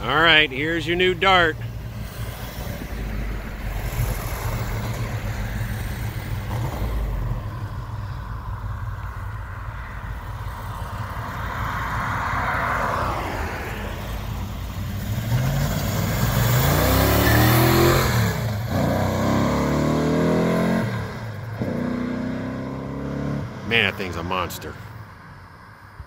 All right, here's your new dart. Man, that thing's a monster.